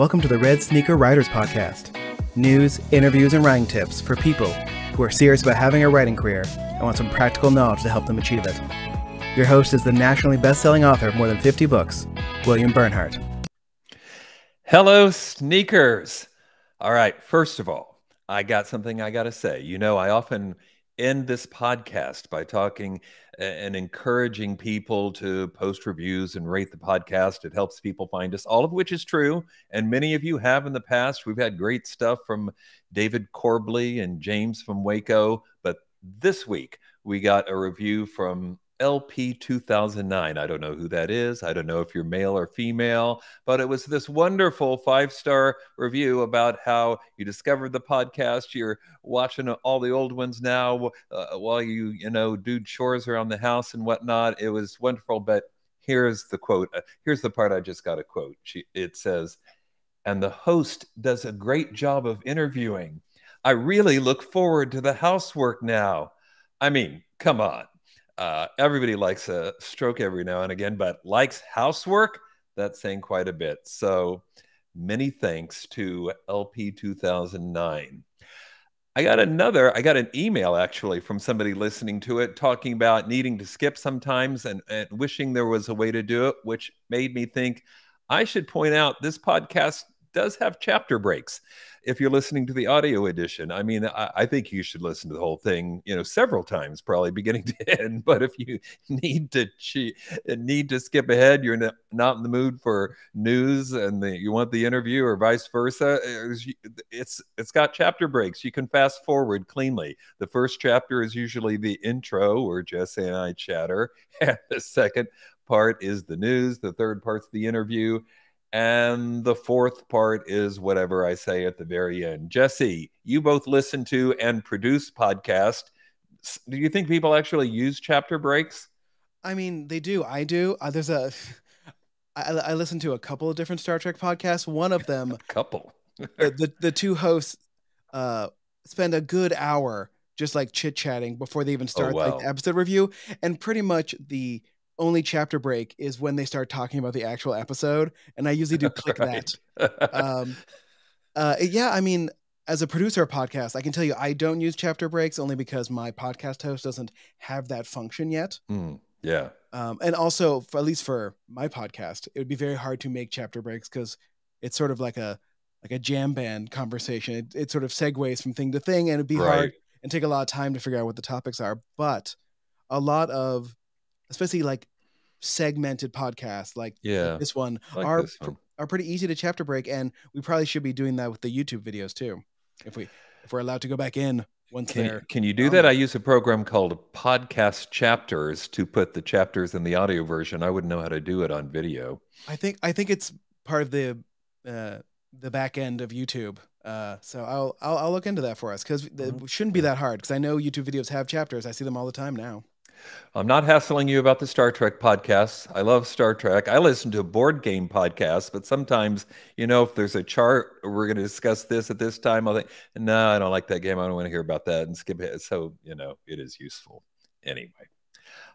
Welcome to the Red Sneaker Writers Podcast news, interviews, and writing tips for people who are serious about having a writing career and want some practical knowledge to help them achieve it. Your host is the nationally best selling author of more than 50 books, William Bernhardt. Hello, sneakers. All right, first of all, I got something I got to say. You know, I often end this podcast by talking and encouraging people to post reviews and rate the podcast. It helps people find us, all of which is true. And many of you have in the past. We've had great stuff from David Corbley and James from Waco. But this week, we got a review from LP 2009. I don't know who that is. I don't know if you're male or female, but it was this wonderful five star review about how you discovered the podcast. You're watching all the old ones now uh, while you, you know, do chores around the house and whatnot. It was wonderful. But here's the quote. Uh, here's the part I just got a quote. She, it says, and the host does a great job of interviewing. I really look forward to the housework now. I mean, come on uh, everybody likes a stroke every now and again, but likes housework, that's saying quite a bit. So many thanks to LP 2009. I got another, I got an email actually from somebody listening to it talking about needing to skip sometimes and, and wishing there was a way to do it, which made me think I should point out this podcast does have chapter breaks if you're listening to the audio edition. I mean, I, I, think you should listen to the whole thing, you know, several times, probably beginning to end. But if you need to cheat, need to skip ahead, you're not in the mood for news, and the, you want the interview, or vice versa. It's it's got chapter breaks. You can fast forward cleanly. The first chapter is usually the intro, where Jesse and I chatter, and the second part is the news. The third part's the interview and the fourth part is whatever I say at the very end. Jesse, you both listen to and produce podcast. Do you think people actually use chapter breaks? I mean, they do. I do. Uh, there's a. I, I listen to a couple of different Star Trek podcasts. One of them, a couple. the, the the two hosts uh spend a good hour just like chit chatting before they even oh, start oh, wow. like the episode review, and pretty much the only chapter break is when they start talking about the actual episode, and I usually do click right. that. Um, uh, yeah, I mean, as a producer of podcasts, I can tell you I don't use chapter breaks only because my podcast host doesn't have that function yet. Mm, yeah. Um, and also, for, at least for my podcast, it would be very hard to make chapter breaks because it's sort of like a like a jam band conversation. It, it sort of segues from thing to thing, and it'd be right. hard and take a lot of time to figure out what the topics are. But a lot of especially like segmented podcasts like yeah this one like are this one. are pretty easy to chapter break and we probably should be doing that with the youtube videos too if we if we're allowed to go back in once can, they're can you do that i use a program called podcast chapters to put the chapters in the audio version i wouldn't know how to do it on video i think i think it's part of the uh the back end of youtube uh, so I'll, I'll, I'll look into that for us because it shouldn't be that hard because I know YouTube videos have chapters. I see them all the time now. I'm not hassling you about the Star Trek podcasts. I love Star Trek. I listen to board game podcasts, but sometimes, you know, if there's a chart, we're going to discuss this at this time, I'll think, no, I don't like that game. I don't want to hear about that and skip it. So, you know, it is useful anyway.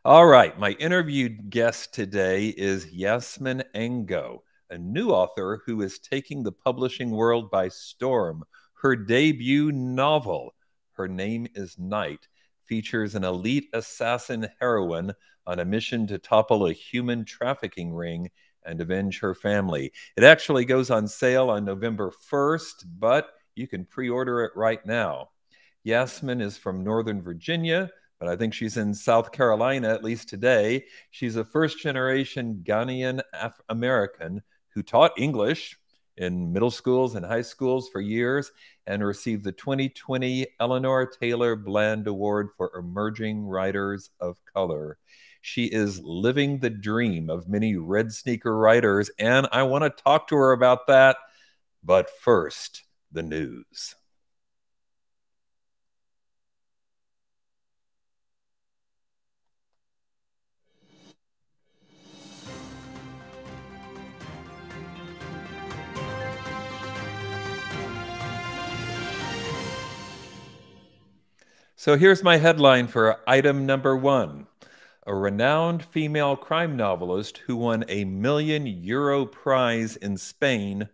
All right. My interviewed guest today is Yasmin Angoe, a new author who is taking the publishing world by storm. Her debut novel, Her Name is Knight features an elite assassin heroine on a mission to topple a human trafficking ring and avenge her family. It actually goes on sale on November 1st, but you can pre order it right now. Yasmin is from Northern Virginia, but I think she's in South Carolina, at least today. She's a first generation Ghanaian Af- American who taught English in middle schools and high schools for years and received the 2020 Eleanor Taylor Bland Award for Emerging Writers of Color. She is living the dream of many red sneaker writers, and I want to talk to her about that. But first, the news. So here's my headline for item number one A renowned female crime novelist who won a million euro prize in Spain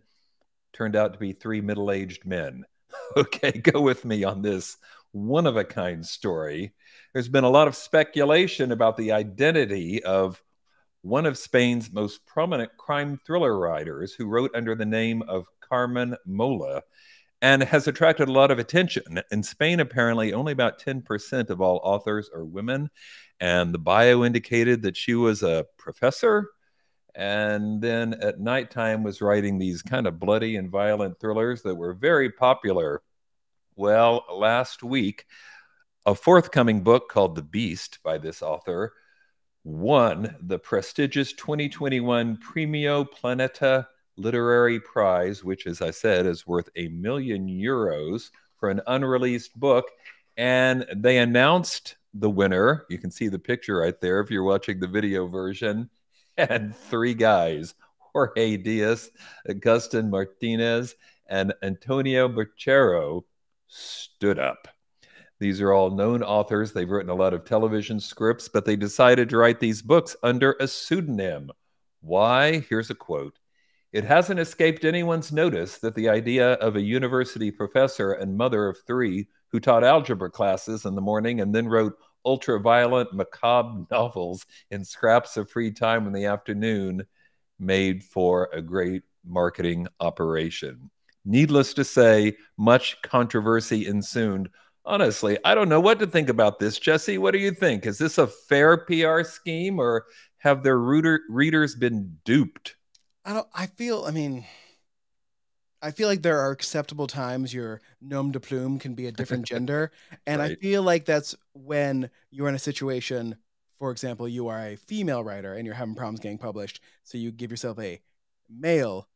turned out to be three middle aged men. okay, go with me on this one of a kind story. There's been a lot of speculation about the identity of one of Spain's most prominent crime thriller writers who wrote under the name of Carmen Mola and has attracted a lot of attention. In Spain, apparently, only about 10% of all authors are women. And the bio indicated that she was a professor and then at nighttime was writing these kind of bloody and violent thrillers that were very popular. Well, last week, a forthcoming book called The Beast by this author won the prestigious 2021 Premio Planeta Literary Prize, which, as I said, is worth a million euros for an unreleased book. And they announced the winner. You can see the picture right there if you're watching the video version. And three guys Jorge Diaz, Agustin Martinez, and Antonio Bochero stood up. These are all known authors. They've written a lot of television scripts, but they decided to write these books under a pseudonym. Why? Here's a quote It hasn't escaped anyone's notice that the idea of a university professor and mother of three who taught algebra classes in the morning and then wrote ultra violent, macabre novels in scraps of free time in the afternoon made for a great marketing operation. Needless to say, much controversy ensued honestly, I don't know what to think about this. Jesse, what do you think? Is this a fair PR scheme or have their reader, readers been duped? I don't, I feel, I mean, I feel like there are acceptable times your nom de plume can be a different gender. And right. I feel like that's when you're in a situation, for example, you are a female writer and you're having problems getting published. So you give yourself a male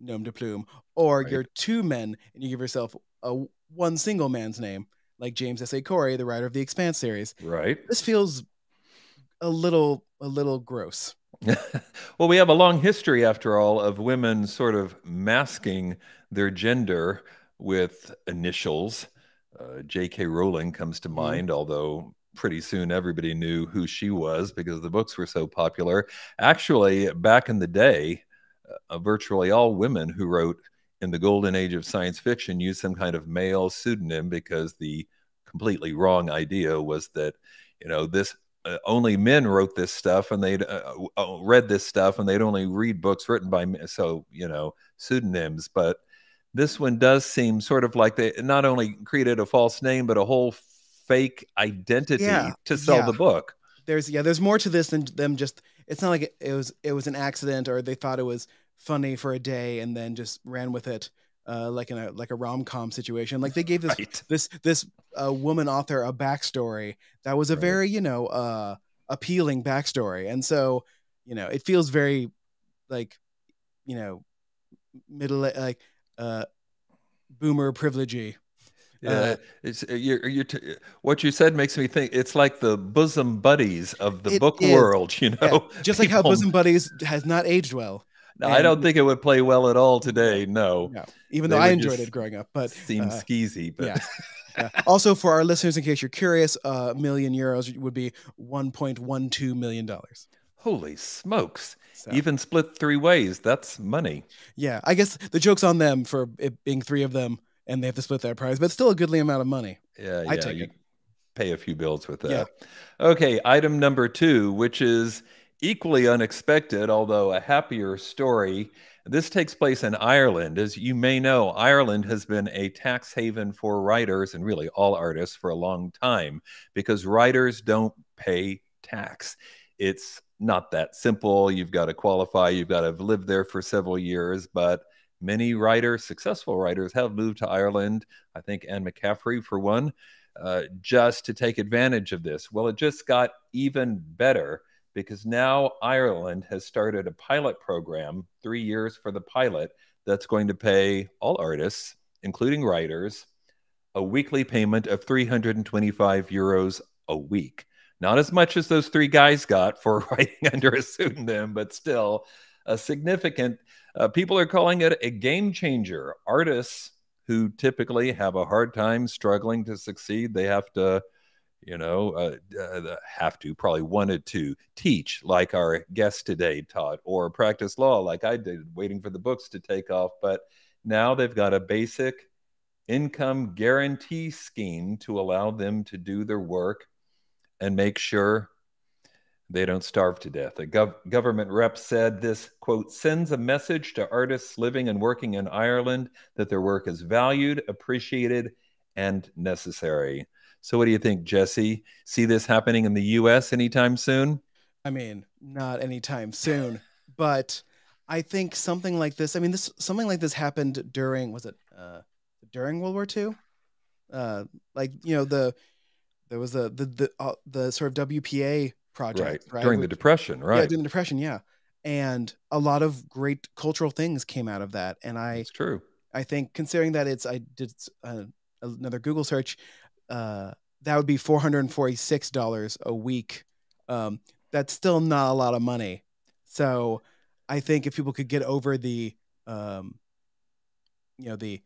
nom de plume, or right. you're two men and you give yourself a one single man's name like James S. A. Corey, the writer of the Expanse series. Right. This feels a little a little gross. well, we have a long history, after all, of women sort of masking their gender with initials. Uh, J.K. Rowling comes to mm-hmm. mind, although pretty soon everybody knew who she was because the books were so popular. Actually, back in the day, uh, virtually all women who wrote in the golden age of science fiction used some kind of male pseudonym because the completely wrong idea was that you know this uh, only men wrote this stuff and they'd uh, uh, read this stuff and they'd only read books written by men so you know pseudonyms but this one does seem sort of like they not only created a false name but a whole fake identity yeah, to sell yeah. the book. There's yeah there's more to this than them just it's not like it, it was it was an accident or they thought it was funny for a day and then just ran with it uh, like in a like a rom com situation. Like they gave this right. this this uh, woman author a backstory that was a right. very you know uh, appealing backstory, and so you know it feels very like you know middle like uh, boomer privilegey. Yeah, uh, it's uh, you're, you're t- what you said makes me think it's like the bosom buddies of the book is. world, you know. Yeah. Just like how bosom buddies has not aged well. No, I don't think it would play well at all today. No, no. even though I enjoyed it growing up, but seems uh, skeezy. But yeah. yeah. Also, for our listeners, in case you're curious, a uh, million euros would be 1.12 million dollars. Holy smokes! So. Even split three ways, that's money. Yeah, I guess the joke's on them for it being three of them, and they have to split that prize, but still a goodly amount of money. Yeah, I yeah, take it. Pay a few bills with that. Yeah. Okay, item number two, which is Equally unexpected, although a happier story, this takes place in Ireland. As you may know, Ireland has been a tax haven for writers and really all artists for a long time because writers don't pay tax. It's not that simple. You've got to qualify, you've got to have lived there for several years, but many writers, successful writers, have moved to Ireland. I think Anne McCaffrey, for one, uh, just to take advantage of this. Well, it just got even better because now Ireland has started a pilot program, three years for the pilot, that's going to pay all artists, including writers, a weekly payment of 325 euros a week. Not as much as those three guys got for writing under a pseudonym, but still a significant. Uh, people are calling it a game changer. Artists who typically have a hard time struggling to succeed, they have to you know, uh, uh, have to, probably wanted to teach like our guest today taught, or practice law like I did, waiting for the books to take off. But now they've got a basic income guarantee scheme to allow them to do their work and make sure they don't starve to death. A gov- government rep said this quote sends a message to artists living and working in Ireland that their work is valued, appreciated, and necessary. So, what do you think, Jesse? See this happening in the U.S. anytime soon? I mean, not anytime soon, but I think something like this. I mean, this something like this happened during was it uh, during World War II? Uh, like you know the there was a the the uh, the sort of WPA project right, right? during the Depression, right? Yeah, during the Depression, yeah, and a lot of great cultural things came out of that. And I, it's true. I think considering that it's I did uh, another Google search, uh, that would be four hundred and forty six dollars a week. Um, that's still not a lot of money. So I think if people could get over the, um, you know, the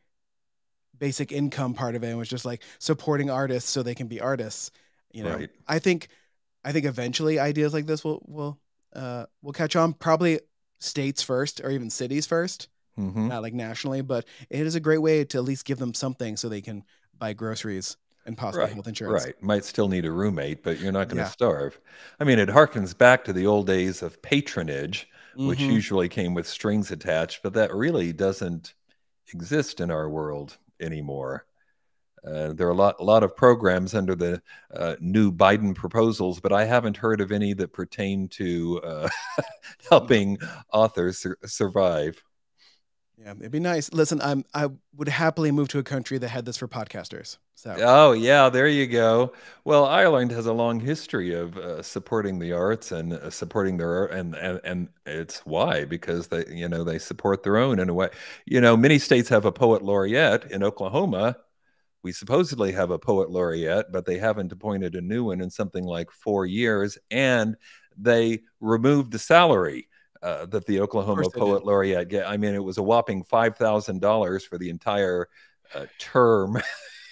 basic income part of it and was just like supporting artists so they can be artists, you know, right. I think, I think eventually ideas like this will will uh, will catch on. Probably states first or even cities 1st mm-hmm. not like nationally. But it is a great way to at least give them something so they can buy groceries and possibly right, health insurance. Right. Might still need a roommate, but you're not going to yeah. starve. I mean, it harkens back to the old days of patronage, mm-hmm. which usually came with strings attached, but that really doesn't exist in our world anymore. Uh, there are a lot, a lot of programs under the uh, new Biden proposals, but I haven't heard of any that pertain to uh, helping authors sur- survive. Yeah, it'd be nice. Listen, I'm I would happily move to a country that had this for podcasters. So. Oh yeah, there you go. Well, Ireland has a long history of uh, supporting the arts and uh, supporting their and, and and it's why because they you know they support their own in a way. You know, many states have a poet laureate. In Oklahoma, we supposedly have a poet laureate, but they haven't appointed a new one in something like four years, and they removed the salary uh, that the Oklahoma Poet Laureate get. I mean, it was a whopping five thousand dollars for the entire uh, term,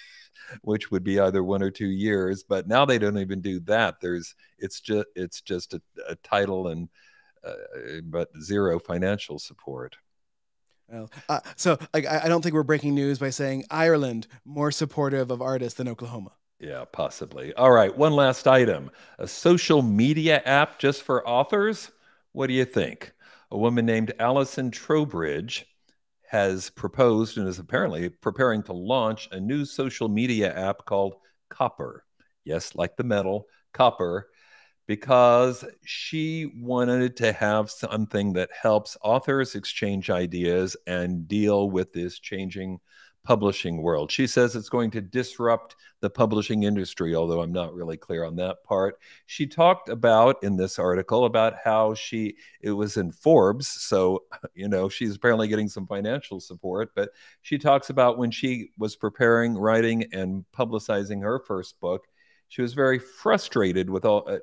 which would be either one or two years. But now they don't even do that. There's it's just it's just a, a title and uh, but zero financial support. Well, uh, so like, I don't think we're breaking news by saying Ireland more supportive of artists than Oklahoma. Yeah, possibly. All right, one last item: a social media app just for authors. What do you think? A woman named Allison Trowbridge has proposed and is apparently preparing to launch a new social media app called Copper. Yes, like the metal, Copper, because she wanted to have something that helps authors exchange ideas and deal with this changing publishing world. She says it's going to disrupt the publishing industry, although I'm not really clear on that part. She talked about in this article about how she, it was in Forbes. So, you know, she's apparently getting some financial support, but she talks about when she was preparing, writing, and publicizing her first book. She was very frustrated with all uh,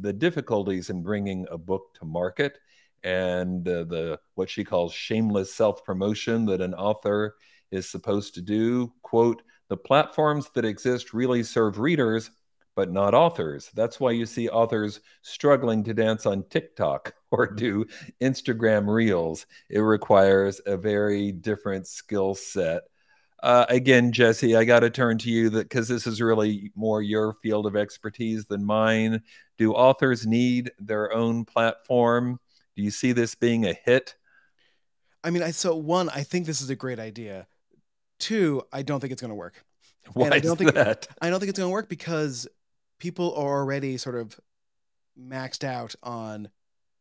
the difficulties in bringing a book to market and uh, the what she calls shameless self promotion that an author is supposed to do. Quote, the platforms that exist really serve readers, but not authors. That's why you see authors struggling to dance on TikTok or do Instagram reels. It requires a very different skill set. Uh, again, Jesse, I got to turn to you that because this is really more your field of expertise than mine. Do authors need their own platform? Do you see this being a hit? I mean, I so one, I think this is a great idea. Two, I don't think it's going to work. Why and I don't think that? I don't think it's going to work because people are already sort of maxed out on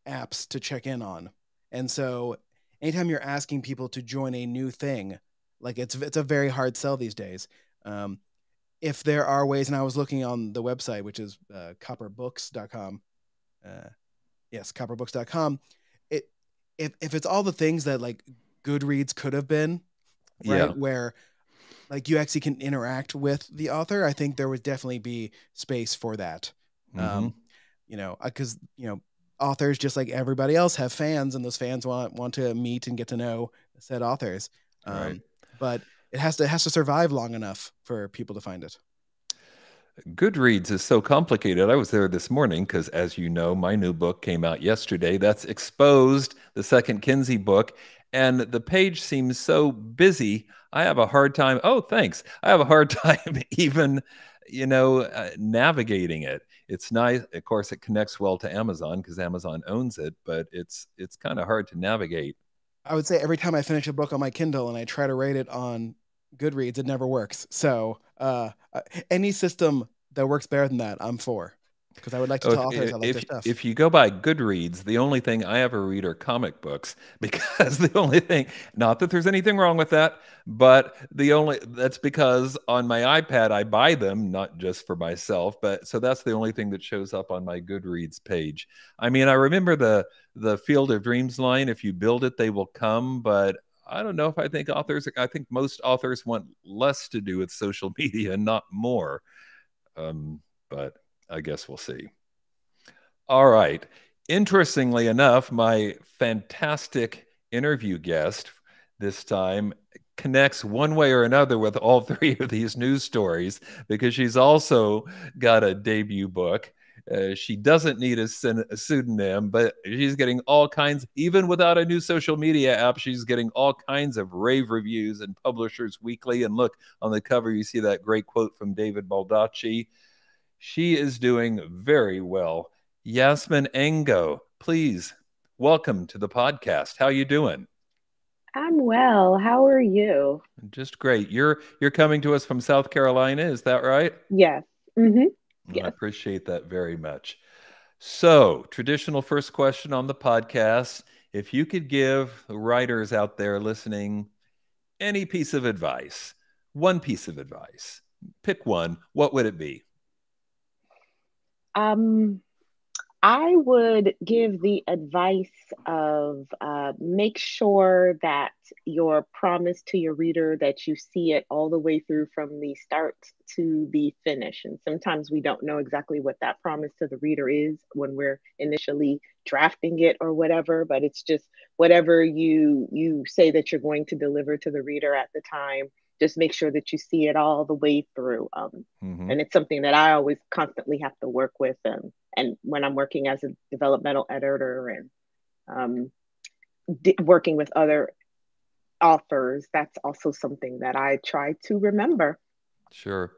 apps to check in on, and so anytime you're asking people to join a new thing, like it's it's a very hard sell these days. Um, if there are ways, and I was looking on the website, which is uh, copperbooks.com. Uh, yes, copperbooks.com. It if if it's all the things that like Goodreads could have been, right? Yeah. Where like you actually can interact with the author. I think there would definitely be space for that. Um, mm-hmm. Um, you know, because uh, you know, authors just like everybody else have fans, and those fans want want to meet and get to know said authors. Um, right. But it has to it has to survive long enough for people to find it. Goodreads is so complicated. I was there this morning because, as you know, my new book came out yesterday. That's Exposed, the second Kenzi book. And the page seems so busy. I have a hard time. Oh, thanks. I have a hard time even, you know, uh, navigating it. It's nice. Of course, it connects well to Amazon because Amazon owns it, but it's it's kind of hard to navigate. I would say every time I finish a book on my Kindle and I try to rate it on Goodreads, it never works. So uh, uh any system that works better than that, I'm for because I would like to tell authors if, I like their stuff. If you go by Goodreads, the only thing I ever read are comic books because the only thing, not that there's anything wrong with that, but the only that's because on my iPad I buy them not just for myself, but so that's the only thing that shows up on my Goodreads page. I mean, I remember the the Field of Dreams line: "If you build it, they will come," but I don't know if I think authors. I think most authors want less to do with social media, not more. Um, but I guess we'll see. All right. Interestingly enough, my fantastic interview guest this time connects one way or another with all three of these news stories because she's also got a debut book. Uh, she doesn't need a, a, pseudonym, but she's getting all kinds, even without a new social media app, she's getting all kinds of rave reviews in Publishers Weekly. And look on the cover, you see that great quote from David Baldacci. She is doing very well. Yasmin Angoe, please welcome to the podcast. How you doing? I'm well. How are you? Just great. You're you're coming to us from South Carolina, is that right? Yes. Mm-hmm. Yes. I appreciate that very much. So, traditional first question on the podcast. If you could give writers out there listening any piece of advice, one piece of advice, pick one, what would it be? Um, I would give the advice of uh, make sure that your promise to your reader that you see it all the way through from the start to the finish. And sometimes we don't know exactly what that promise to the reader is when we're initially drafting it or whatever, but it's just whatever you you say that you're going to deliver to the reader at the time just make sure that you see it all the way through. Um, mm-hmm. And it's something that I always constantly have to work with. Um, and when I'm working as a developmental editor and um, di- working with other authors, that's also something that I try to remember. Sure.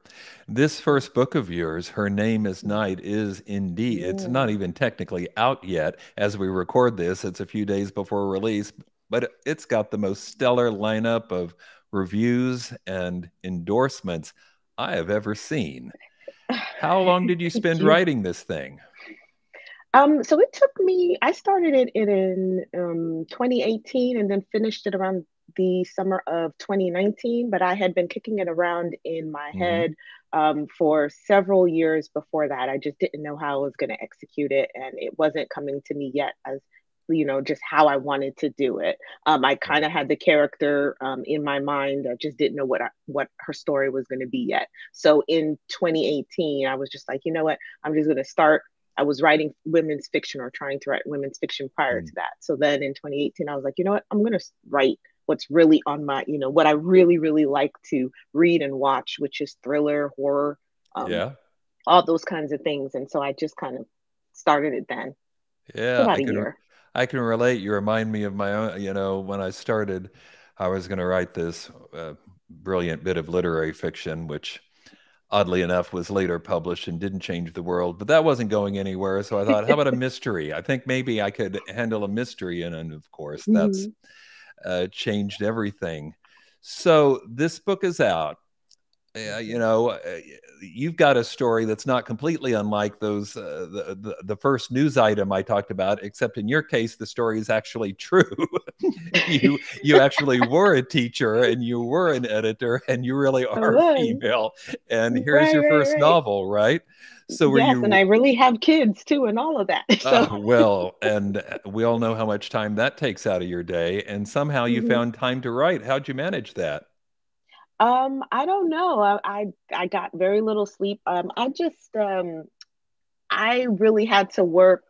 This first book of yours, Her Name is Knight, is indeed, it's not even technically out yet as we record this. It's a few days before release, but it's got the most stellar lineup of reviews and endorsements I have ever seen. How long did you spend writing this thing? Um, so it took me, I started it in um, 2018 and then finished it around the summer of 2019, but I had been kicking it around in my mm-hmm. head um, for several years before that. I just didn't know how I was going to execute it, and it wasn't coming to me yet as you know just how i wanted to do it. Um, i kind of had the character um, in my mind i just didn't know what I, what her story was going to be yet. So in 2018 i was just like you know what? I'm just going to start i was writing women's fiction or trying to write women's fiction prior mm. to that. So then in 2018 i was like you know what? I'm going to write what's really on my you know what i really really like to read and watch which is thriller horror um, yeah. all those kinds of things. And so i just kind of started it then. Yeah about a year I can relate. You remind me of my own, you know, when I started, I was going to write this uh, brilliant bit of literary fiction, which oddly enough was later published and didn't change the world, but that wasn't going anywhere. So I thought, how about a mystery? I think maybe I could handle a mystery. And, and of course, that's mm-hmm. uh, changed everything. So this book is out. Uh, you know, uh, you've got a story that's not completely unlike those uh, the, the, the first news item I talked about, except in your case the story is actually true. you you actually were a teacher and you were an editor and you really are female. And here's right, your first right, novel, right? So yes, you... and I really have kids too, and all of that. So. Uh, well, and we all know how much time that takes out of your day, and somehow you mm-hmm. found time to write. How'd you manage that? Um, I don't know. I, I, I got very little sleep. Um, I just um, I really had to work.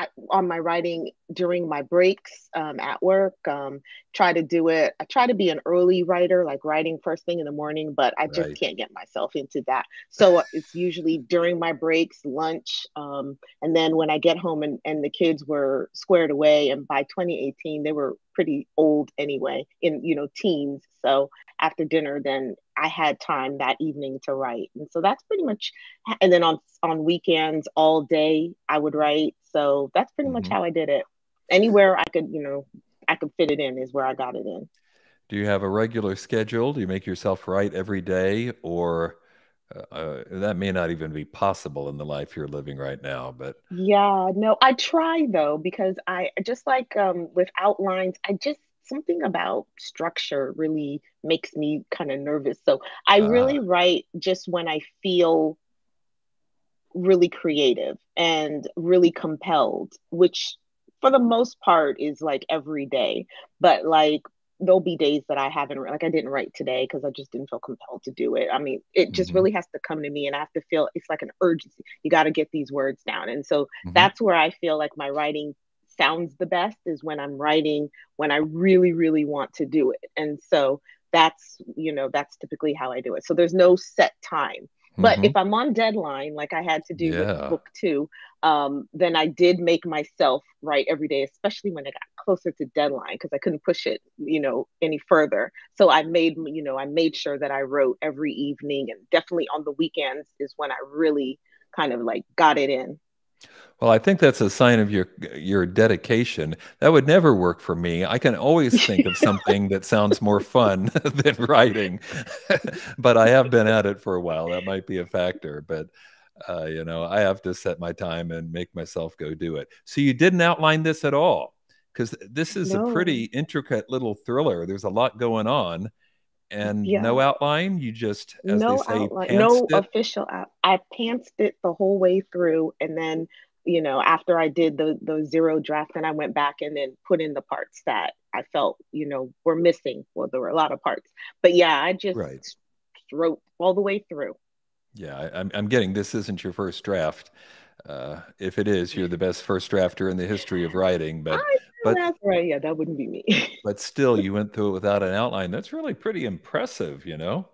I, on my writing during my breaks um, at work. Um, try to do it. I try to be an early writer, like writing first thing in the morning, but I just right. can't get myself into that. So it's usually during my breaks, lunch, um, and then when I get home and, and the kids were squared away. And by 2018, they were pretty old anyway, in you know teens. So after dinner, then I had time that evening to write. And so that's pretty much and then on on weekends all day I would write. So that's pretty mm-hmm. much how I did it. Anywhere I could, you know, I could fit it in is where I got it in. Do you have a regular schedule? Do you make yourself write every day or uh, uh, that may not even be possible in the life you're living right now but yeah no i try though because i just like um, with outlines i just something about structure really makes me kind of nervous. So I uh, really write just when I feel really creative and really compelled, which for the most part is like every day. But like there'll be days that I haven't like I didn't write today because I just didn't feel compelled to do it. I mean, it just mm-hmm. really has to come to me and I have to feel it's like an urgency. You got to get these words down. And so mm-hmm. that's where I feel like my writing sounds the best is when I'm writing when I really, really want to do it. And so that's, you know, that's typically how I do it. So there's no set time. But mm-hmm. if I'm on deadline, like I had to do yeah. with book two, um, then I did make myself write every day, especially when I got closer to deadline because I couldn't push it, you know, any further. So I made, you know, I made sure that I wrote every evening and definitely on the weekends is when I really kind of like got it in. Well, I think that's a sign of your your dedication. That would never work for me. I can always think of something that sounds more fun than writing, but I have been at it for a while. That might be a factor, but uh, you know, I have to set my time and make myself go do it. So you didn't outline this at all, because this is no. a pretty intricate little thriller. There's a lot going on, and yeah. no outline. You just, as no they say, outline, no it. official out. I pantsed it the whole way through, and then you know, after I did the the zero draft, then I went back and then put in the parts that I felt, you know, were missing. Well, there were a lot of parts, but yeah, I just right. wrote all the way through. Yeah, I, am I'm getting this isn't your first draft. Uh, if it is, you're the best first drafter in the history of writing. But but that's right. Yeah, that wouldn't be me. but still, you went through it without an outline. That's really pretty impressive, you know.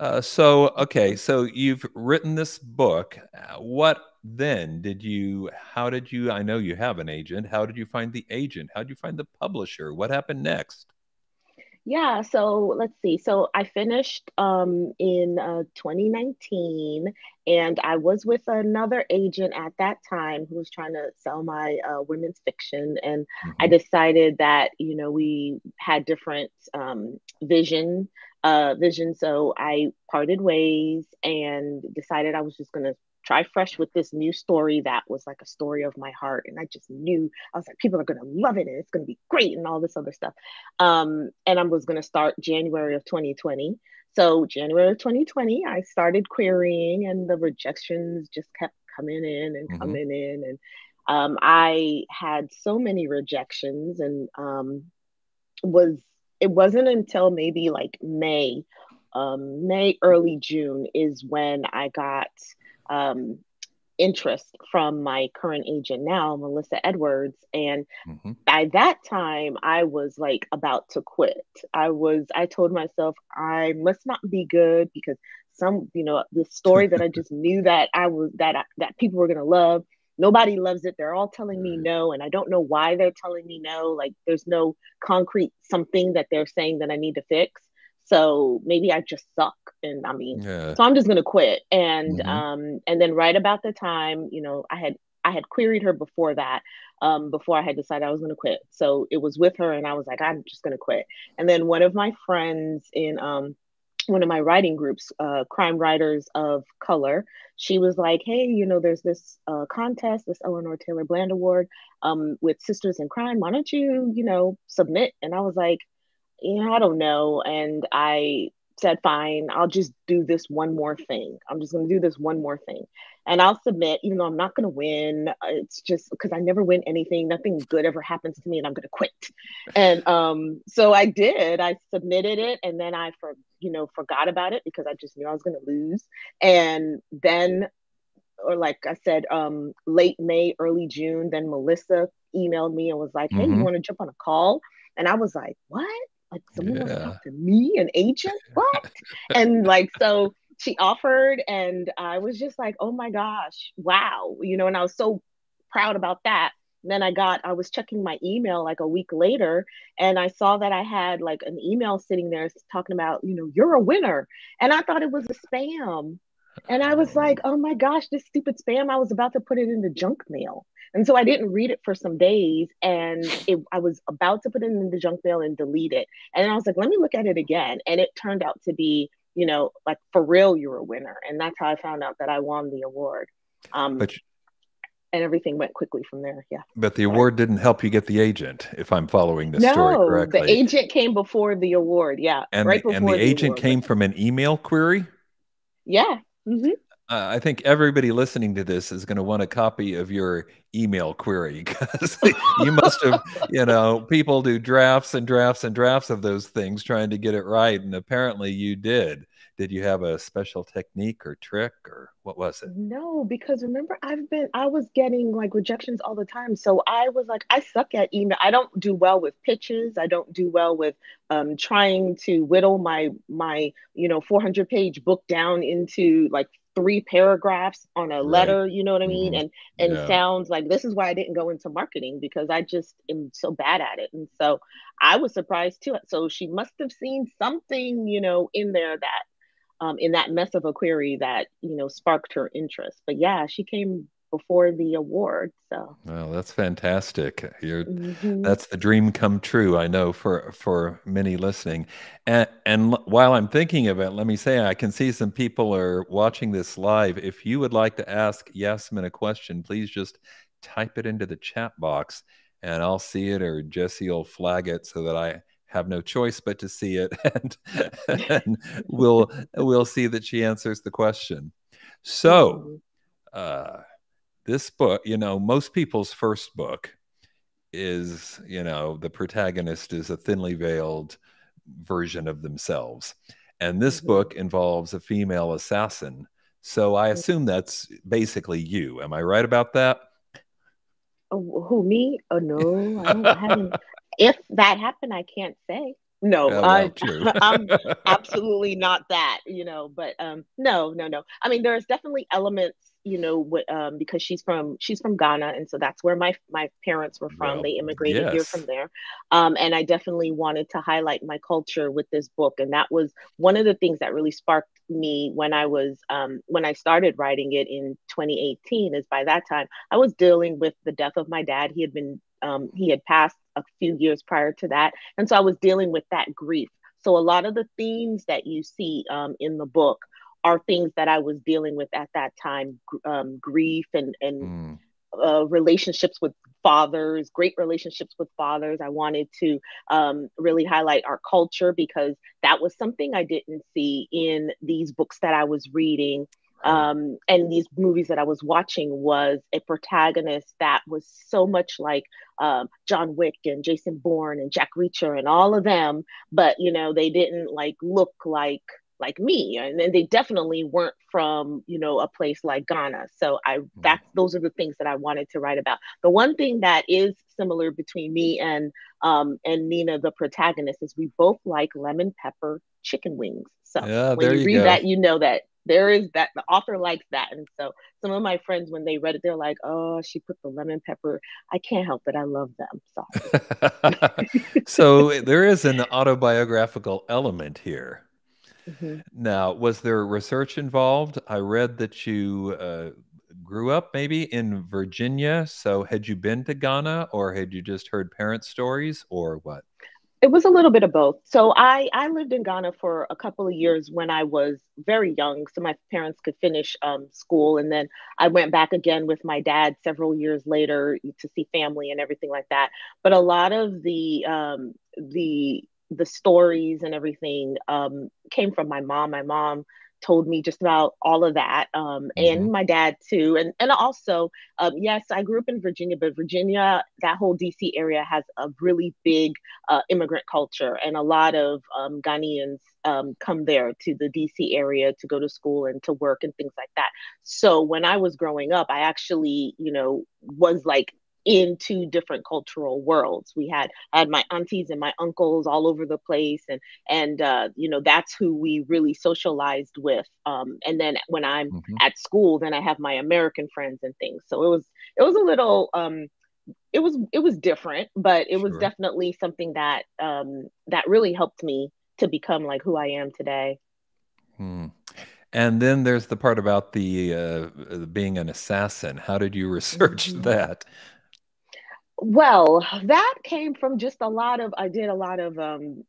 Uh, so okay, so you've written this book. What then did you how did you i know you have an agent how did you find the agent how did you find the publisher what happened next yeah so let's see so i finished um, in uh, 2019 and i was with another agent at that time who was trying to sell my uh, women's fiction and mm-hmm. i decided that you know we had different um, vision uh, vision so i parted ways and decided i was just going to try fresh with this new story that was like a story of my heart and i just knew i was like people are going to love it and it's going to be great and all this other stuff um, and i was going to start january of 2020 so january of 2020 i started querying and the rejections just kept coming in and mm-hmm. coming in and um, i had so many rejections and um, was it wasn't until maybe like may um, may early june is when i got um, interest from my current agent now, Melissa Edwards. And mm-hmm. by that time, I was like about to quit. I was, I told myself, I must not be good because some, you know, the story that I just knew that I was, that, I, that people were going to love. Nobody loves it. They're all telling me no. And I don't know why they're telling me no. Like there's no concrete something that they're saying that I need to fix. So maybe I just suck. And I mean, yeah. so I'm just gonna quit. And mm-hmm. um, and then right about the time, you know, I had I had queried her before that, um, before I had decided I was gonna quit. So it was with her and I was like, I'm just gonna quit. And then one of my friends in um one of my writing groups, uh, Crime Writers of Color, she was like, Hey, you know, there's this uh, contest, this Eleanor Taylor Bland Award um, with Sisters in Crime. Why don't you, you know, submit? And I was like, yeah, I don't know. And I said, fine, I'll just do this one more thing. I'm just going to do this one more thing. And I'll submit, even though I'm not going to win. Uh, it's just because I never win anything. Nothing good ever happens to me, and I'm going to quit. And um, so I did. I submitted it, and then I, for you know, forgot about it because I just knew I was going to lose. And then or like I said, um, late May, early June. Then Melissa emailed me and was like, "Hey, mm-hmm. you want to jump on a call?" And I was like, "What? Like someone yeah. wants to talk to me, an agent? What?" and like so she offered, and I was just like, "Oh my gosh, wow!" You know, and I was so proud about that. And then I got, I was checking my email like a week later, and I saw that I had like an email sitting there talking about, you know, you're a winner. And I thought it was a spam. And I was like, oh my gosh, this stupid spam. I was about to put it in the junk mail. And so I didn't read it for some days. And it, I was about to put it in the junk mail and delete it. And I was like, let me look at it again. And it turned out to be, you know, like for real, you're a winner. And that's how I found out that I won the award. Um, but and everything went quickly from there. Yeah. But the award didn't help you get the agent, if I'm following the no, story correctly. The agent came before the award. Yeah. And, right the, and the, the agent award. came from an email query? Yeah. Mm-hmm. Uh, I think everybody listening to this is going to want a copy of your email query because you must have, you know, people do drafts and drafts and drafts of those things trying to get it right. And apparently you did. Did you have a special technique or trick or what was it? No, because remember, I've been, I was getting like rejections all the time. So I was like, I suck at email. I don't do well with pitches. I don't do well with um, trying to whittle my, my, you know, 400 page book down into like three paragraphs on a letter right. you know what i mean mm-hmm. and and yeah. sounds like this is why i didn't go into marketing because i just am so bad at it and so i was surprised too so she must have seen something you know in there that um, in that mess of a query that you know sparked her interest but yeah she came before the award. So well, that's fantastic. You're mm-hmm. that's the dream come true. I know for for many listening. And and while I'm thinking of it, let me say I can see some people are watching this live. If you would like to ask Yasmin a question, please just type it into the chat box and I'll see it or Jesse will flag it so that I have no choice but to see it and, and we'll we'll see that she answers the question. So uh this book, you know, most people's first book is, you know, the protagonist is a thinly veiled version of themselves. And this mm-hmm. book involves a female assassin. So I assume that's basically you. Am I right about that? Oh, who me? Oh no, I haven't. if that happened, I can't say. No, well, I, I'm absolutely not that, you know. But um, no, no, no. I mean, there's definitely elements you know, um, because she's from she's from Ghana, and so that's where my my parents were from. Well, they immigrated yes. here from there, um, and I definitely wanted to highlight my culture with this book, and that was one of the things that really sparked me when I was um, when I started writing it in 2018. Is by that time I was dealing with the death of my dad. He had been um, he had passed a few years prior to that, and so I was dealing with that grief. So a lot of the themes that you see um, in the book are things that I was dealing with at that time um, grief and, and mm. uh, relationships with fathers, great relationships with fathers. I wanted to um, really highlight our culture because that was something I didn't see in these books that I was reading. Um, and these movies that I was watching was a protagonist that was so much like um, John Wick and Jason Bourne and Jack Reacher and all of them, but you know they didn't like look like like me and, and they definitely weren't from you know a place like ghana so i mm-hmm. that's those are the things that i wanted to write about the one thing that is similar between me and um and nina the protagonist is we both like lemon pepper chicken wings so yeah, when you, you read go. that you know that there is that the author likes that and so some of my friends when they read it they're like oh she put the lemon pepper i can't help it i love them so so there is an autobiographical element here Mm-hmm. Now, was there research involved? I read that you uh, grew up maybe in Virginia. So, had you been to Ghana or had you just heard parent stories or what? It was a little bit of both. So I, I lived in Ghana for a couple of years when I was very young, so my parents could finish um, school, and then I went back again with my dad several years later to see family and everything like that. But a lot of the um, the the stories and everything um, came from my mom. My mom told me just about all of that, um, and mm-hmm. my dad too, and and also, um, yes, I grew up in Virginia, but Virginia, that whole D.C. area has a really big uh, immigrant culture, and a lot of um, Ghanaians um, come there to the DC area to go to school and to work and things like that. So when I was growing up, I actually, you know, was like in two different cultural worlds. We had I had my aunties and my uncles all over the place, and and uh, you know that's who we really socialized with. Um, and then when I'm mm-hmm. at school, then I have my American friends and things. So it was it was a little um, it was it was different, but it was definitely something that um, that really helped me to become like who I am today. Hmm. And then there's the part about the uh, being an assassin. How did you research mm-hmm. that? Well, that came from just a lot of I did a lot of um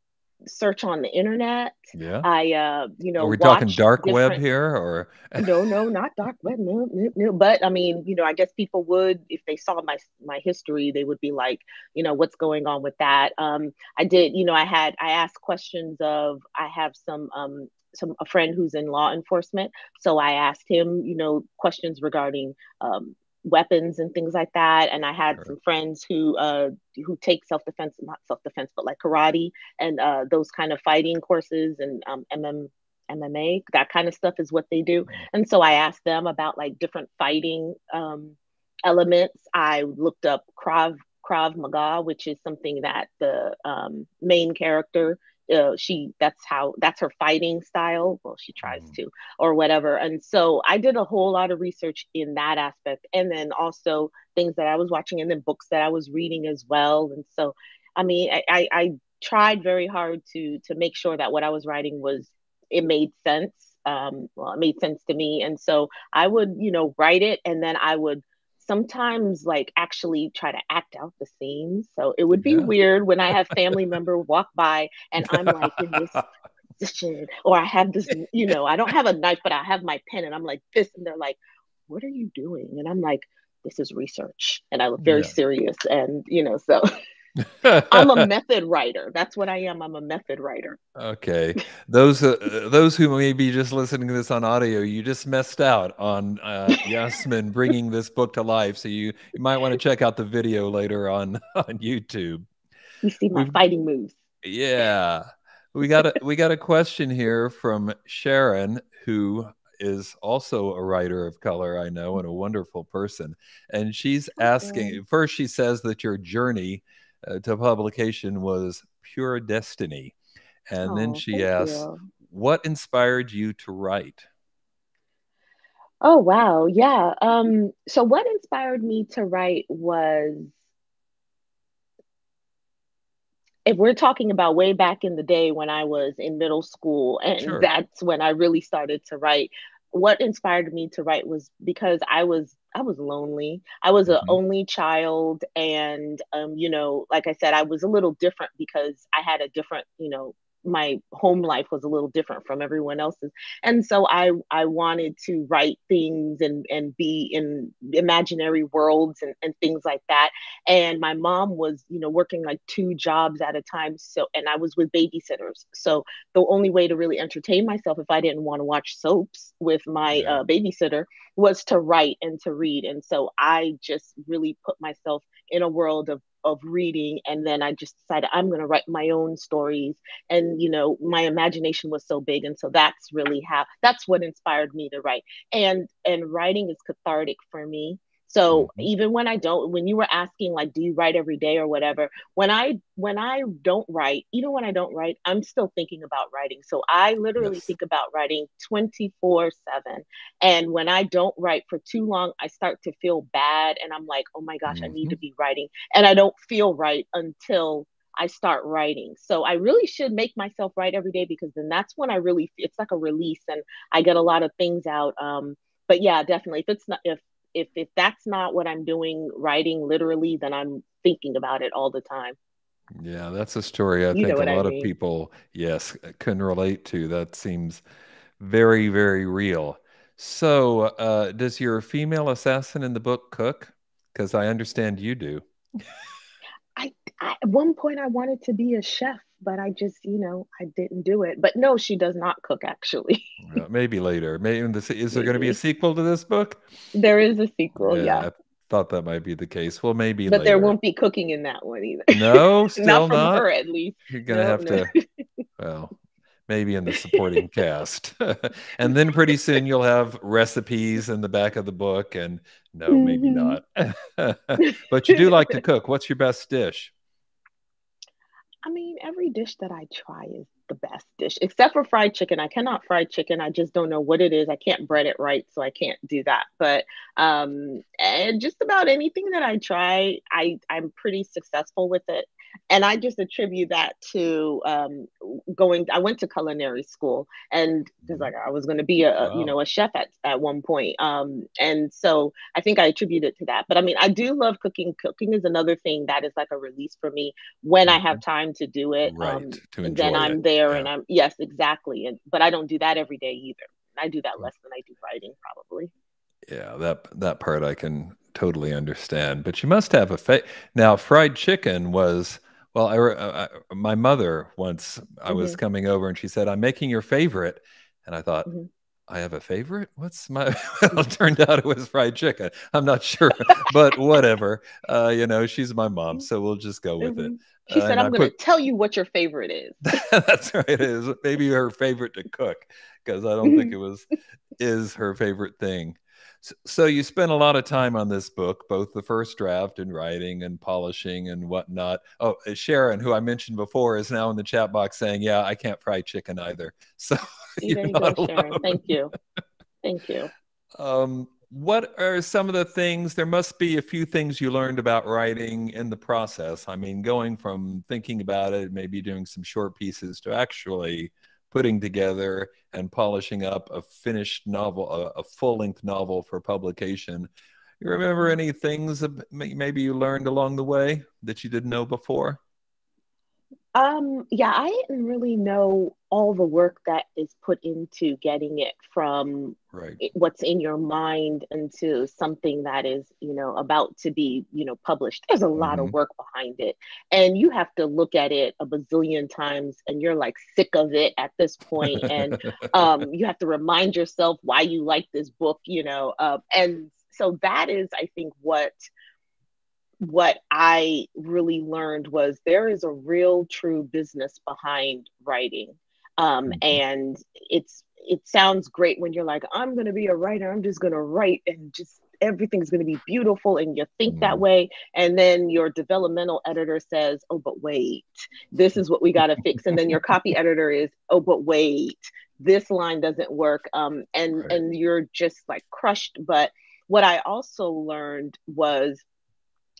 search on the internet. Yeah. I uh you know Are we talking dark web here or no no not dark web no, no no but I mean you know I guess people would if they saw my my history they would be like you know what's going on with that um I did you know I had I asked questions of I have some um some a friend who's in law enforcement so I asked him you know questions regarding um weapons and things like that. And I had sure. some friends who uh, who take self defense, not self defense, but like karate and uh, those kind of fighting courses and um, MM, MMA, that kind of stuff is what they do. Mm-hmm. And so I asked them about like different fighting um, elements. I looked up Krav Krav Maga, which is something that the um, main character uh, she that's how that's her fighting style. Well she tries mm. to or whatever. And so i did a whole lot of research in that aspect. And then also things that i was watching and then books that i was reading as well. And so i mean i i, I tried very hard to to make sure that what i was writing was it made sense. Um well it made sense to me. And so i would you know write it and then i would sometimes like actually try to act out the scenes. So it would be yeah. weird when I have family member walk by and I'm like in this position, or I have this, you know, I don't have a knife, but I have my pen and I'm like this, and they're like, "What are you doing?" And I'm like, "This is research," and I look very yeah. serious, and you know, so. I'm a method writer. That's what I am. I'm a method writer. Okay, those uh, those who may be just listening to this on audio, you just messed out on uh, Yasmin bringing this book to life. So you, you might want to check out the video later on on YouTube. You see my We've, fighting moves. Yeah, we got a we got a question here from Sharon who is also a writer of color, I know, and a wonderful person. And she's asking first, she says that your journey uh, to publication was Pure Destiny. And oh, then she asks, you. What inspired you to write? Oh, wow. Yeah. Um, so, what inspired me to write was if we're talking about way back in the day when I was in middle school, and sure. that's when I really started to write. What inspired me to write was because I was I was lonely. I was an mm-hmm. only child, and um, you know, like I said, I was a little different because I had a different, you know, my home life was a little different from everyone else's. And so i i wanted to write things and and be in imaginary worlds and, and things like that. And my mom was you know working like two jobs at a time. So and i was with babysitters. So the only way to really entertain myself if i didn't want to watch soaps with my yeah. uh, babysitter was to write and to read. And so i just really put myself in a world of of reading and then i just decided i'm going to write my own stories. And you know my imagination was so big and so that's really how that's what inspired me to write. And and writing is cathartic for me so mm-hmm. even when I don't, when you were asking like, do you write every day or whatever, when I when I don't write, even when I don't write, I'm still thinking about writing. So I literally yes. think about writing 24 seven. And when I don't write for too long, I start to feel bad, and I'm like, oh my gosh, mm-hmm. I need to mm-hmm. be writing, and I don't feel right until I start writing. So I really should make myself write every day because then that's when I really it's like a release and I get a lot of things out. Um, but yeah, definitely if it's not if if if that's not what I'm doing, writing literally, then I'm thinking about it all the time. Yeah, that's a story I you think a lot mean. of people, yes, can relate to. That seems very, very real. So, uh, does your female assassin in the book cook? Because I understand you do. I, I, at one point I wanted to be a chef, but I just, you know, I didn't do it. But no, she does not cook actually. maybe later. Maybe the, is there going to be a sequel to this book? There is a sequel. Yeah. yeah. I thought that might be the case. Well, maybe, but later. there won't be cooking in that one either. No, still not from not. her at least. You're gonna no, have no. to. Well, maybe in the supporting cast. and then pretty soon you'll have recipes in the back of the book. And no, maybe mm-hmm. not. but you do like to cook. What's your best dish? I mean, every dish that I try is the best dish, except for fried chicken. I cannot fry chicken. I just don't know what it is. I can't bread it right, so I can't do that. But um, and just about anything that I try, I I'm pretty successful with it and I just attribute that to um, going. I went to culinary school, and because like I was going to be a, wow. you know a chef at at one point, um, and so I think I attribute it to that. But I mean, I do love cooking. Cooking is another thing that is like a release for me when mm-hmm. I have mm-hmm. time to do it. Right. Um, to then I'm it. there, yeah. and I'm yes, exactly. And but I don't do that every day either. I do that less than I do writing, probably. Yeah, that that part I can totally understand. But you must have a fa- now. Fried chicken was well, I, uh, my mother once I mm-hmm. was coming over and she said, "I'm making your favorite," and I thought. Mm-hmm. I have a favorite. What's my? well, it turned out it was fried chicken. I'm not sure, but whatever. Uh, you know, she's my mom, so we'll just go with it. Mm-hmm. She uh, said, "I'm going to tell you what your favorite is." That's right. It is maybe her favorite to cook because I don't think it was is her favorite thing. So you spent a lot of time on this book, both the first draft and writing and polishing and whatnot. Oh, uh, Sharon, who I mentioned before, is now in the chat box saying, "Yeah, I can't fry chicken either." So there you go, Sharon. Thank you, thank you. Um, what are some of the things? There must be a few things you learned about writing in the process. I mean, going from thinking about it, maybe doing some short pieces, to actually putting together and polishing up a finished novel, a, a full length novel for publication. You remember any things maybe you learned along the way that you didn't know before? Um, yeah, I didn't really know all the work that is put into getting it from right. what's in your mind into something that is, you know, about to be, you know, published. There's a mm-hmm. lot of mm-hmm. work behind it. And you have to look at it a bazillion times and you're like sick of it at this point. And um, you have to remind yourself why you like this book, you know. Uh, and so that is, I think, what what I really learned was there is a real true business behind writing. Um, mm-hmm. and it's it sounds great when you're like, I'm gonna be a writer, I'm just gonna write and just everything's gonna be beautiful and you think mm-hmm. that way. And then your developmental editor says, Oh, but wait, this is what we gotta fix. And then your copy editor is, Oh, but wait, this line doesn't work. Um, and right. and you're just like crushed. But what I also learned was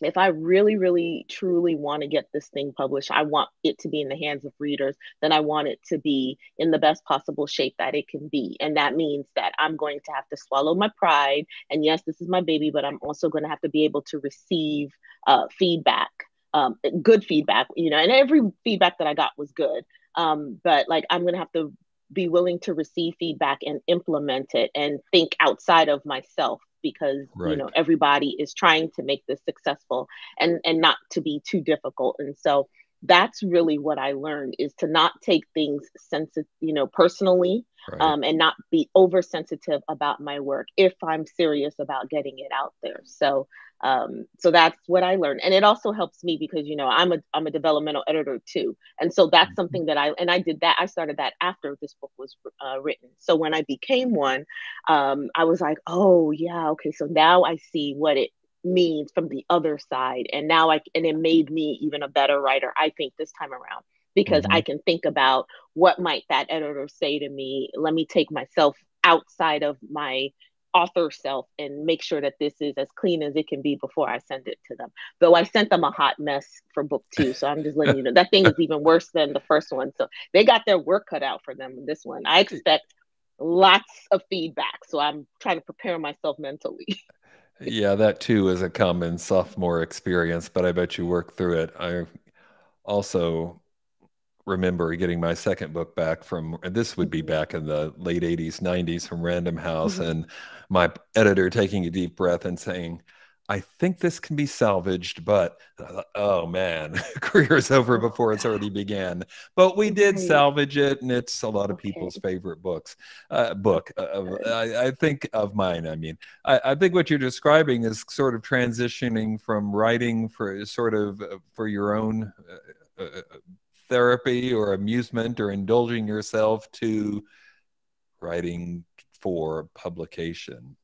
if I really, really, truly want to get this thing published, I want it to be in the hands of readers, then I want it to be in the best possible shape that it can be. And that means that I'm going to have to swallow my pride. And yes, this is my baby, but I'm also going to have to be able to receive uh, feedback, um, good feedback, you know, and every feedback that I got was good. Um, but like, I'm going to have to be willing to receive feedback and implement it and think outside of myself because right. you know everybody is trying to make this successful and and not to be too difficult and so that's really what I learned is to not take things sensitive, you know, personally, right. um, and not be oversensitive about my work if I'm serious about getting it out there. So, um, so that's what I learned, and it also helps me because you know I'm a I'm a developmental editor too, and so that's mm-hmm. something that I and I did that I started that after this book was uh, written. So when I became one, um, I was like, oh yeah, okay, so now I see what it means from the other side and now i and it made me even a better writer i think this time around because mm-hmm. i can think about what might that editor say to me let me take myself outside of my author self and make sure that this is as clean as it can be before I send it to them. Though I sent them a hot mess for book two. So I'm just letting you know that thing is even worse than the first one. So they got their work cut out for them in this one. I expect lots of feedback. So I'm trying to prepare myself mentally. yeah, that too is a common sophomore experience, but I bet you work through it. I also remember getting my second book back from, this would be mm-hmm. back in the late 80s, 90s from Random House, mm-hmm. and my editor taking a deep breath and saying, I think this can be salvaged, but uh, oh man, career's over before it's already began. But we did salvage it, and it's a lot of okay. people's favorite books. Uh, book, uh, I, I, think of mine. I mean, I, I, think what you're describing is sort of transitioning from writing for sort of uh, for your own uh, therapy or amusement or indulging yourself to writing for publication.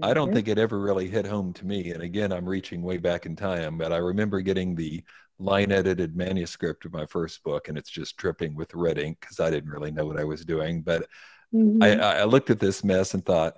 I don't mm-hmm. think it ever really hit home to me. And again, I'm reaching way back in time, but I remember getting the line edited manuscript of my first book, and it's just dripping with red ink because I didn't really know what I was doing. But mm-hmm. I, I looked at this mess and thought,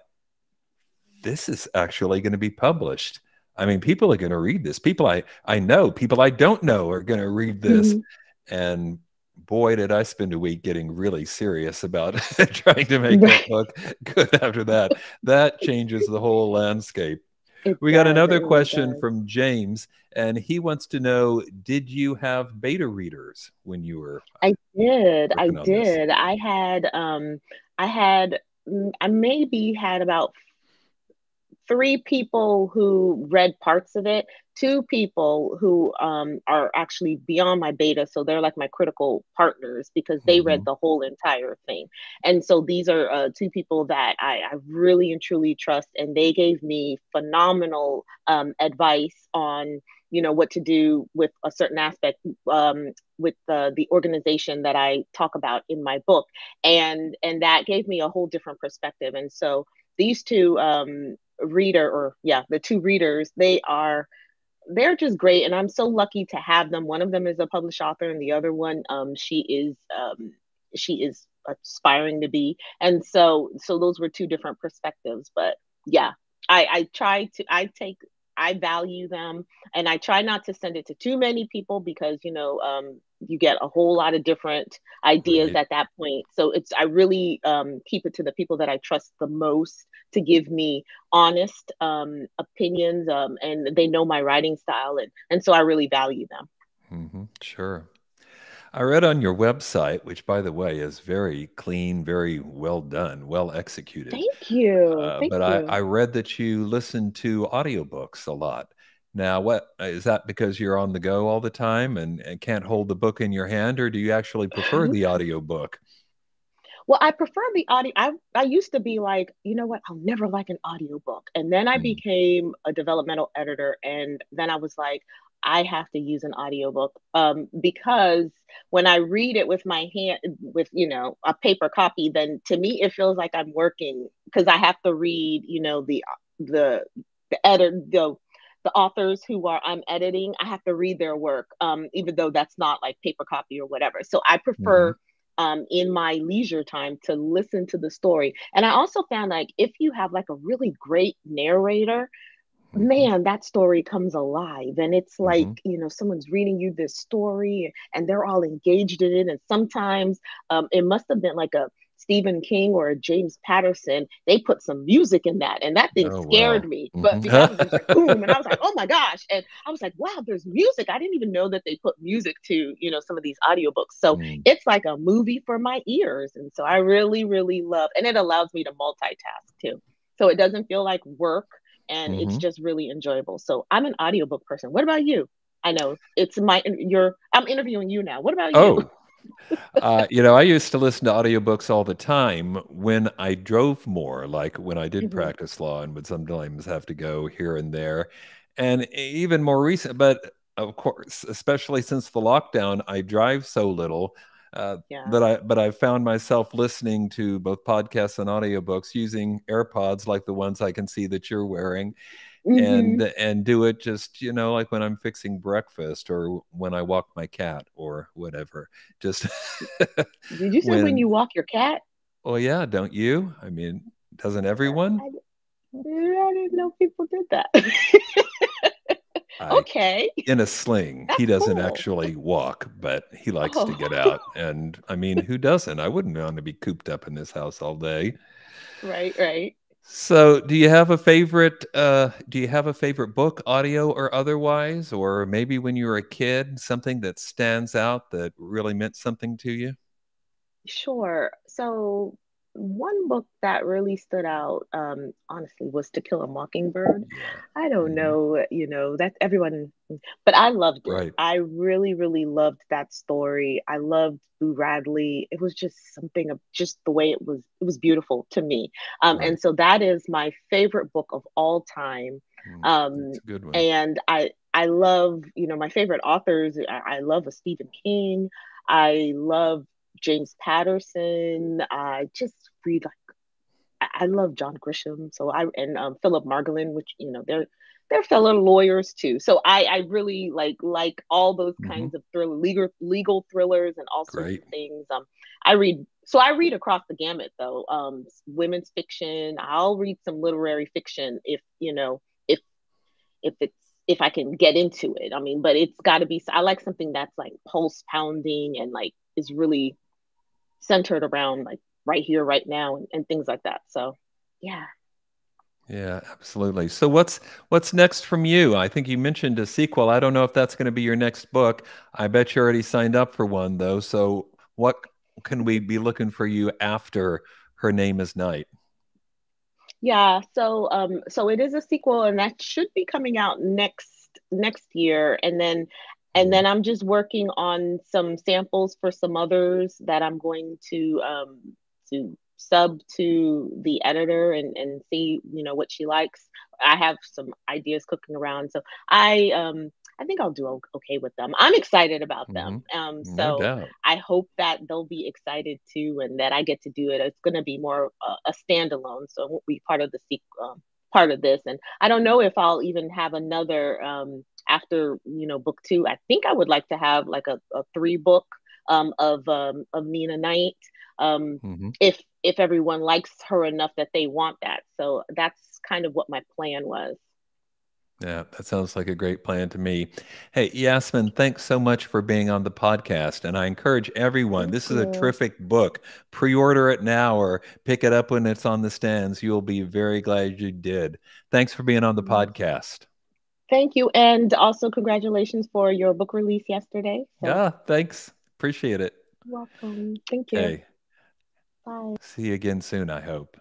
this is actually going to be published. I mean, people are going to read this. People I, I know, people I don't know are going to read this. Mm-hmm. And boy, did I spend a week getting really serious about trying to make that book good after that. That changes the whole landscape. It we got another question from James, and he wants to know Did you have beta readers when you were? I did. I did. This? I had, um, I had, mm, I maybe had about three people who read parts of it two people who um, are actually beyond my beta so they're like my critical partners because they mm-hmm. read the whole entire thing. And so these are uh, two people that I, I, really and truly trust and they gave me phenomenal um, advice on you know what to do with a certain aspect um, with the, the organization that i talk about in my book. And and that gave me a whole different perspective. And so these two um, reader or yeah the two readers they are they're just great and i'm so lucky to have them one of them is a published author and the other one um, she is um, she is aspiring to be and so so those were two different perspectives but yeah i i try to i take I value them and I try not to send it to too many people because you know um, you get a whole lot of different ideas right. at that point. So it's I really um, keep it to the people that I trust the most to give me honest um, opinions um, and they know my writing style and and so I really value them. Mm-hmm. Sure. I read on your website, which by the way is very clean, very well done, well executed. Thank you. Uh, Thank but you. I, I read that you listen to audiobooks a lot. Now, what is that because you're on the go all the time and, and can't hold the book in your hand, or do you actually prefer the audiobook? Well, I prefer the audio. I, I used to be like, you know what, I'll never like an audiobook. And then I mm. became a developmental editor. And then I was like, I have to use an audiobook um, because when I read it with my hand, with you know a paper copy, then to me it feels like I'm working because I have to read, you know, the the the edit the the authors who are I'm editing. I have to read their work, um, even though that's not like paper copy or whatever. So I prefer. Mm-hmm. Um, in my leisure time to listen to the story. And I also found like if you have like a really great narrator, man that story comes alive and it's mm-hmm. like mm-hmm. you know someone's reading you this story and they're all engaged in it and sometimes um, it must have been like a Stephen King or a James Patterson, they put some music in that, and that thing oh, scared wow. me. Mm-hmm. But because it was like boom, and I was like, oh my gosh, and I was like, wow, there's music. I didn't even know that they put music to you know some of these audiobooks. So mm. it's like a movie for my ears, and so I really, really love, and it allows me to multitask too. So it doesn't feel like work and mm-hmm. it's just really enjoyable. So I'm an audiobook person. What about you? I know it's my you're I'm interviewing you now. What about you? Oh. Uh, you know, I used to listen to audiobooks all the time when I drove more, like when I did mm-hmm. practice law and would sometimes have to go here and there. And even more recent, but of course, especially since the lockdown, I drive so little. Uh, yeah. But I but I found myself listening to both podcasts and audiobooks using AirPods like the ones I can see that you're wearing, mm-hmm. and and do it just you know like when I'm fixing breakfast or when I walk my cat or whatever. Just did you say when, when you walk your cat? Oh yeah, don't you? I mean, doesn't everyone? I, I didn't know people did that. okay. In a sling. That's he doesn't cool. actually walk, but he likes oh. to get out. And I mean, who doesn't? I wouldn't want to be cooped up in this house all day. Right, right. So, do you have a favorite uh do you have a favorite book, audio or otherwise, or maybe when you were a kid, something that stands out that really meant something to you? Sure. So, one book that really stood out, um, honestly, was To Kill a Mockingbird. I don't mm-hmm. know, you know, that's everyone, but I loved it. Right. I really, really loved that story. I loved Boo Radley. It was just something of just the way it was. It was beautiful to me, um, right. and so that is my favorite book of all time. Mm, um, good one. And I, I love, you know, my favorite authors. I, I love a Stephen King. I love James Patterson. I just read like I, love John Grisham. So I and um, Philip Margolin, which you know they're they're fellow lawyers too. So I I really like like all those mm-hmm. kinds of thriller legal legal thrillers and all sorts Great. of things. Um, I read so I read across the gamut though. Um, women's fiction. I'll read some literary fiction if you know if if it's if I can get into it. I mean, but it's got to be. I like something that's like pulse pounding and like is really centered around like right here, right now, and, and things like that. So, yeah. Yeah, absolutely. So what's what's next from you? I think you mentioned a sequel. I don't know if that's going to be your next book. I bet you already signed up for one though. So what can we be looking for you after Her Name is Knight? Yeah, so um so it is a sequel and that should be coming out next next year and then and then I'm just working on some samples for some others that I'm going to um, to sub to the editor and, and see you know what she likes. I have some ideas cooking around, so I um, I think I'll do okay with them. I'm excited about them. Mm-hmm. Um, so no I hope that they'll be excited too, and that I get to do it. It's going to be more uh, a standalone, so it won't be part of the sequel, um, part of this. And I don't know if I'll even have another um, after you know book two i think i would like to have like a, a three book um, of um, of Nena Knight um, mm-hmm. if if everyone likes her enough that they want that so that's kind of what my plan was yeah, that sounds like a great plan to me. Hey, Yasmin, thanks so much for being on the podcast. And I encourage everyone, this is a terrific book. Pre order it now or pick it up when it's on the stands. You'll be very glad you did. Thanks for being on the podcast. Thank you. And also, congratulations for your book release yesterday. So. Yeah, thanks. Appreciate it. Welcome. Thank you. Hey. Bye. See you again soon, I hope.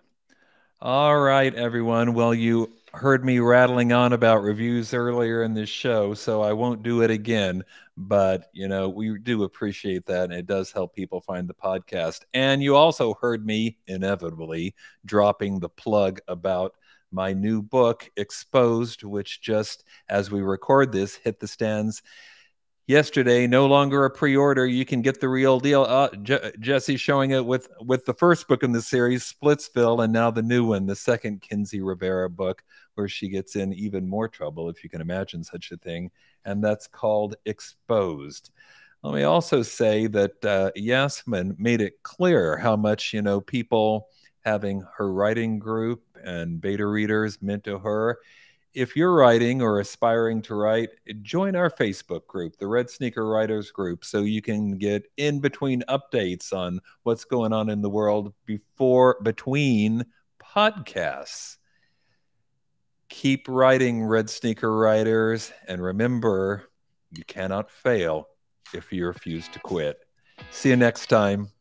All right, everyone. Well, you heard me rattling on about reviews earlier in this show, so I won't do it again. But, you know, we do appreciate that, and it does help people find the podcast. And you also heard me inevitably dropping the plug about my new book, Exposed, which just as we record this hit the stands yesterday. No longer a pre-order. You can get the real deal. Uh, Je- Jesse showing it with with the first book in the series, Splitsville, and now the new one, the second Kenzi Rivera book, where she gets in even more trouble, if you can imagine such a thing, and that's called Exposed. Let me also say that uh, Yasmin made it clear how much you know people having her writing group and beta readers meant to her. If you're writing or aspiring to write, join our Facebook group, the Red Sneaker Writers Group, so you can get in between updates on what's going on in the world before between podcasts. Keep writing, Red Sneaker Writers, and remember, you cannot fail if you refuse to quit. See you next time.